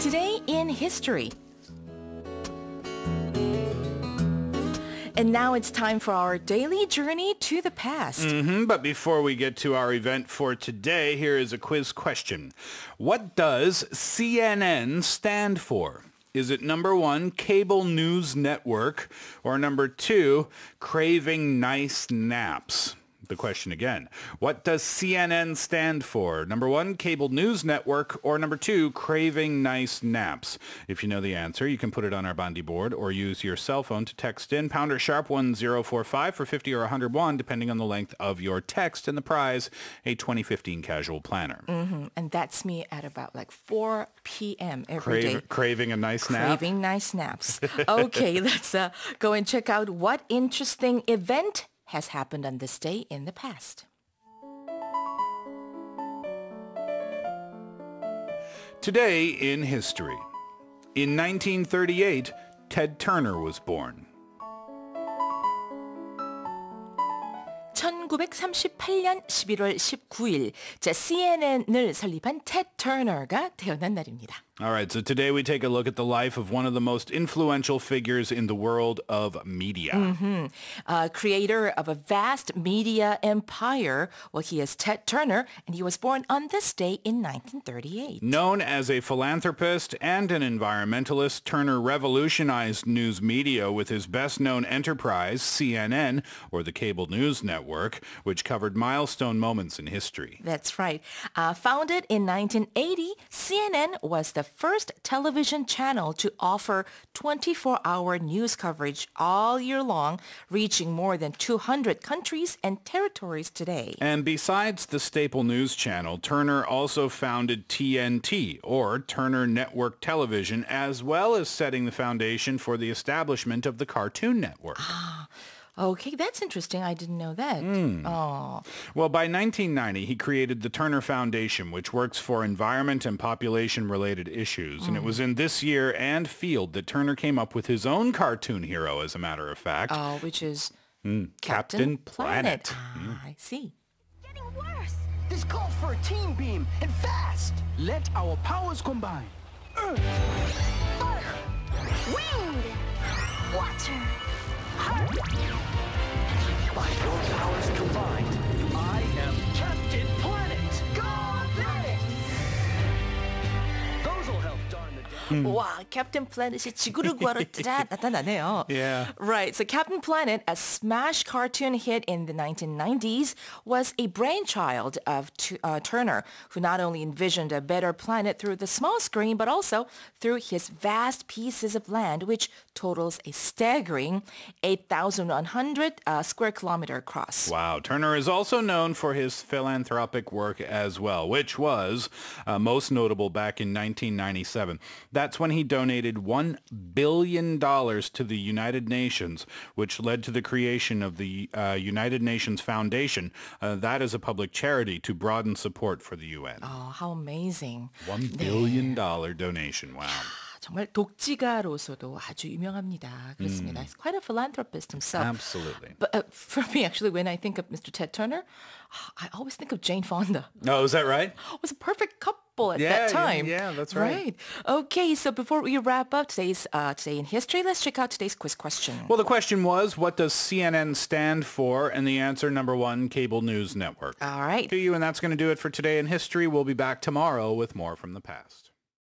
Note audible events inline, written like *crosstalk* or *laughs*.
Today in history. And now it's time for our daily journey to the past. hmm but before we get to our event for today, here is a quiz question. What does CNN stand for? Is it number one, Cable News Network, or number two, Craving Nice Naps? The question again. What does CNN stand for? Number one, Cable News Network, or number two, Craving Nice Naps? If you know the answer, you can put it on our Bandi board or use your cell phone to text in pounder sharp 1045 for 50 or 101, depending on the length of your text. And the prize, a 2015 casual planner. And that's me at about like 4 p.m. every day. Crave, craving a nice nap? Craving nice naps. Okay, *laughs* let's uh, go and check out what interesting event has happened on this day in the past. Today in history. In 1938, Ted Turner was born. 1938년 11월 19일 자 CNN을 설립한 테드 터너가 태어난 날입니다. All right, so today we take a look at the life of one of the most influential figures in the world of media. uh, creator of a vast media empire. Well, he is Ted Turner, and he was born on this day in 1938. Known as a philanthropist and an environmentalist, Turner revolutionized news media with his best-known enterprise, CNN, or the cable news network, which covered milestone moments in history. That's right. Uh, founded in 1980, CNN was the first television channel to offer 24-hour news coverage all year long, reaching more than 200 countries and territories today. And besides the staple news channel, Turner also founded TNT, or Turner Network Television, as well as setting the foundation for the establishment of the Cartoon Network. Ah, Okay, that's interesting. I didn't know that. Oh, Well, by 1990, he created the Turner Foundation, which works for environment and population-related issues. And it was in this year and field that Turner came up with his own cartoon hero, as a matter of fact, uh, which is Captain Planet. Ah, I see. Getting worse. This calls for a team beam, and fast! Let our powers combine. Earth, fire, Wind. Water. by darn the day. 와, 캡틴 플래닛이 지구를 구하러 *laughs* 짜 나타나네요. Yeah. Right. So Captain Planet, a smash cartoon hit in the 1990s, was a brainchild of Tu- uh, Turner, who not only envisioned a better planet through the small screen, but also through his vast pieces of land, which totals a staggering 8,100 uh, square kilometer across. Wow. Turner is also known for his philanthropic work as well, which was uh, most notable back in 1997. That's when he donated $1 billion to the United Nations, which led to the creation of the uh, United Nations Foundation. Uh, that is a public charity to broaden support for the UN. Oh, how amazing. $1 billion donation. Wow. 정말 독지가로서도 아주 유명합니다. 그렇습니다. He's quite a philanthropist himself. Absolutely. But uh, for me, actually, when I think of Mr. Ted Turner, I always think of Jane Fonda. Oh, is that right? It was a perfect couple at Yeah, that yeah, time. yeah, that's right. Right. Okay, so before we wrap up today's uh, Today in History, let's check out today's quiz question. Well, the question was, what does CNN stand for? And the answer, number one, Cable News Network. All right. To you, and that's going to do it for Today in History. We'll be back tomorrow with more from the past.